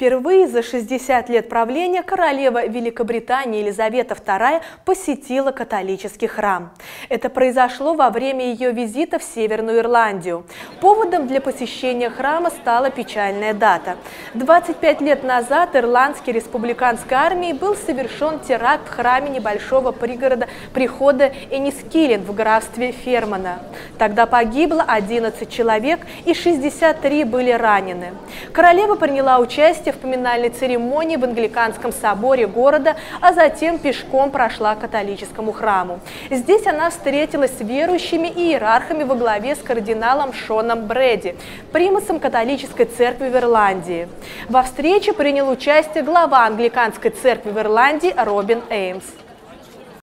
Впервые за 60 лет правления королева Великобритании Елизавета II посетила католический храм. Это произошло во время ее визита в Северную Ирландию. Поводом для посещения храма стала печальная дата. 25 лет назад Ирландской республиканской армией был совершен теракт в храме небольшого пригорода прихода Энискилин в графстве Фермана. Тогда погибло 11 человек и 63 были ранены. Королева приняла участие в поминальной церемонии в англиканском соборе города, а затем пешком прошла к католическому храму. Здесь она встретилась с верующими и иерархами во главе с кардиналом Шоном Брэди, примасом католической церкви в Ирландии. Во встрече принял участие глава англиканской церкви в Ирландии Робин Эймс.